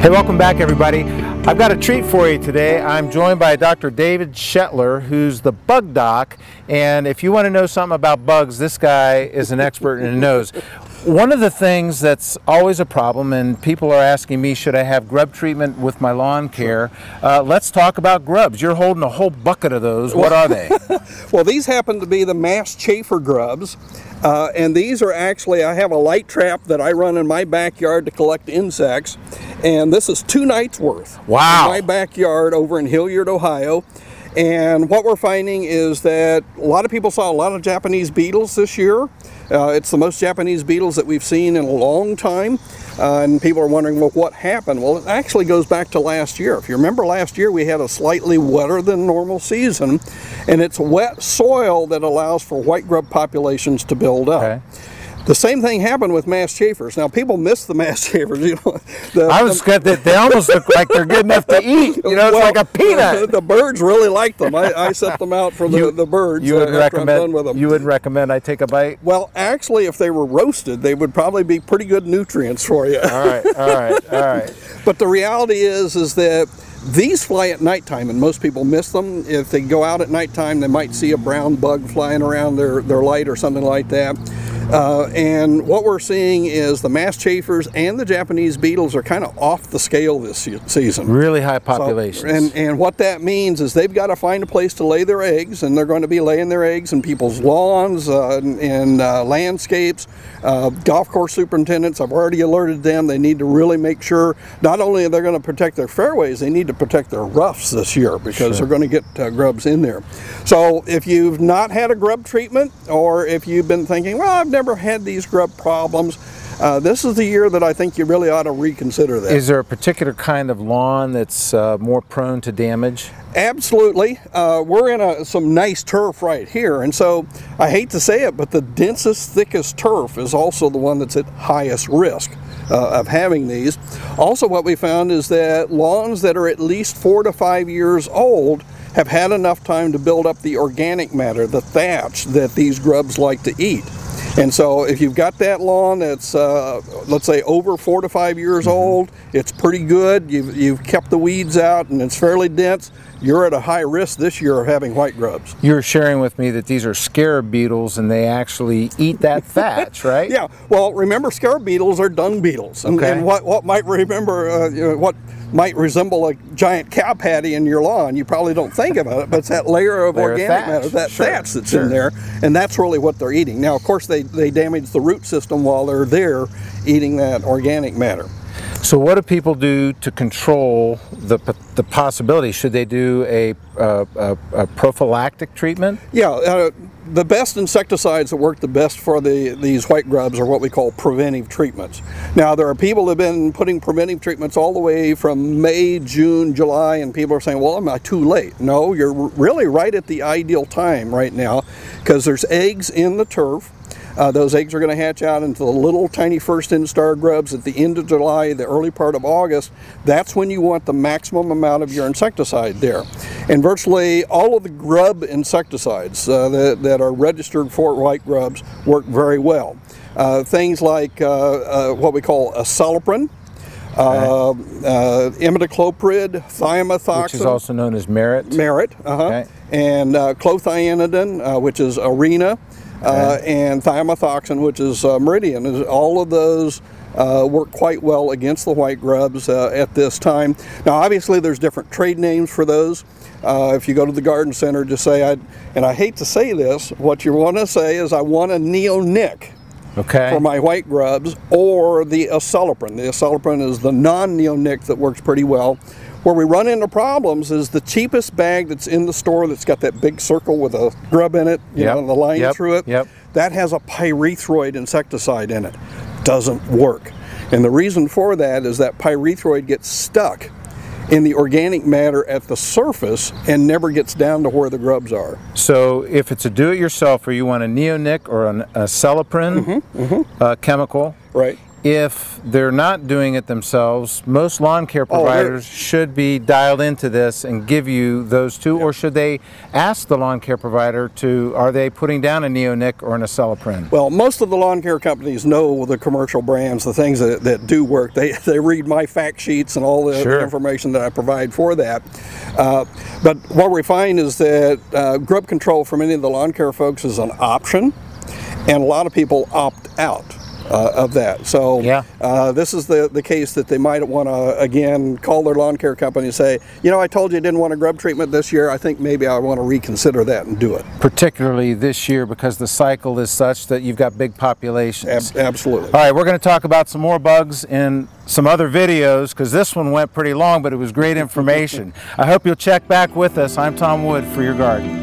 Hey, welcome back everybody. I've got a treat for you today. I'm joined by Dr. David Shetlar, who's the bug doc. And if you want to know something about bugs, this guy is an expert and knows. One of the things that's always a problem, and people are asking me, should I have grub treatment with my lawn care? Uh, let's talk about grubs. You're holding a whole bucket of those. What are they? well, these happen to be the masked chafer grubs. Uh, and these are actually, I have a light trap that I run in my backyard to collect insects. And this is two nights worth. Wow. In my backyard over in Hilliard, Ohio. And what we're finding is that a lot of people saw a lot of Japanese beetles this year. Uh, it's the most Japanese beetles that we've seen in a long time. Uh, and people are wondering, well, what happened? Well, it actually goes back to last year. If you remember last year, we had a slightly wetter than normal season, and it's wet soil that allows for white grub populations to build up. Okay. The same thing happened with masked chafers. Now people miss the mass chafers. You know, the, I was the, that they almost look like they're good enough to eat. You know, it's well, like a peanut. The, the, birds really like them. I, I set them out for the, you, the birds. You uh, would recommend You would recommend I take a bite. Well, actually, if they were roasted, they would probably be pretty good nutrients for you. All right, all right, all right. but the reality is, is that these fly at nighttime and most people miss them. If they go out at nighttime, they might see a brown bug flying around their, their light or something like that. Uh, and what we're seeing is the masked chafers and the Japanese beetles are kind of off the scale this season. Really high populations. So, and, and what that means is they've got to find a place to lay their eggs, and they're going to be laying their eggs in people's lawns uh, and uh, landscapes. Uh, golf course superintendents, I've already alerted them, they need to really make sure not only are they going to protect their fairways, they need to protect their roughs this year because sure. they're going to get uh, grubs in there. So if you've not had a grub treatment, or if you've been thinking, well, I've never never had these grub problems, uh, this is the year that I think you really ought to reconsider that. Is there a particular kind of lawn that's uh, more prone to damage? Absolutely. Uh, we're in a, some nice turf right here, and so I hate to say it, but the densest, thickest turf is also the one that's at highest risk. Uh, of having these. Also what we found is that lawns that are at least four to five years old have had enough time to build up the organic matter, the thatch that these grubs like to eat. And so if you've got that lawn that's, uh, let's say, over four to five years mm -hmm. old, it's pretty good, you've, you've kept the weeds out and it's fairly dense, you're at a high risk this year of having white grubs. You're sharing with me that these are scarab beetles and they actually eat that thatch, right? yeah, well, remember scarab beetles are dung beetles. And, okay. and what, what might remember, uh, you know, what might resemble a giant cow patty in your lawn. You probably don't think about it, but it's that layer of layer organic of matter, that sure. thatch that's sure. in there, and that's really what they're eating. Now, of course, they, they damage the root system while they're there eating that organic matter. So what do people do to control the, the possibility? Should they do a, a, a prophylactic treatment? Yeah, uh, the best insecticides that work the best for the, these white grubs are what we call preventive treatments. Now there are people that have been putting preventive treatments all the way from May, June, July, and people are saying, well, am I too late? No, you're really right at the ideal time right now because there's eggs in the turf uh, those eggs are going to hatch out into the little tiny first instar grubs at the end of July, the early part of August. That's when you want the maximum amount of your insecticide there. And virtually all of the grub insecticides uh, that, that, are registered for white grubs work very well. Uh, things like uh, uh, what we call acelepryn, uh, uh, imidacloprid, thiamethoxam. Which is also known as merit. Merit, uh-huh. Okay. And uh, clothianidin, uh, which is arena uh, and thiamethoxam, which is uh, Meridian. All of those uh, work quite well against the white grubs uh, at this time. Now, obviously, there's different trade names for those. Uh, if you go to the garden center, just say, I, and I hate to say this, what you want to say is, I want a neonic. Okay. For my white grubs, or the acelepryn. The acelepryn is the non-neonic that works pretty well. Where we run into problems is the cheapest bag that's in the store that's got that big circle with a grub in it, you yep. know, the line yep. through it. Yep. That has a pyrethroid insecticide in it. Doesn't work. And the reason for that is that pyrethroid gets stuck in the organic matter at the surface and never gets down to where the grubs are. So if it's a do-it-yourself or you want a neonic or an, a acelepryn mm -hmm, mm -hmm. Uh, chemical. Right. If they're not doing it themselves, most lawn care Oh, providers should be dialed into this and give you those two, or should they ask the lawn care provider to, are they putting down a Neonic or an Acelepryn? Well, most of the lawn care companies know the commercial brands, the things that, that do work. They, they read my fact sheets and all the, Sure. information that I provide for that. Uh, but what we find is that uh, grub control for many of the lawn care folks is an option, and a lot of people opt out. Uh, of that, so Yeah. uh, this is the the case that they might want to again call their lawn care company and say, you know, I told you I didn't want a grub treatment this year. I think maybe I want to reconsider that and do it. Particularly this year because the cycle is such that you've got big populations. Ab- absolutely. All right, we're going to talk about some more bugs in some other videos because this one went pretty long, but it was great information. I hope you'll check back with us. I'm Tom Wood for your garden.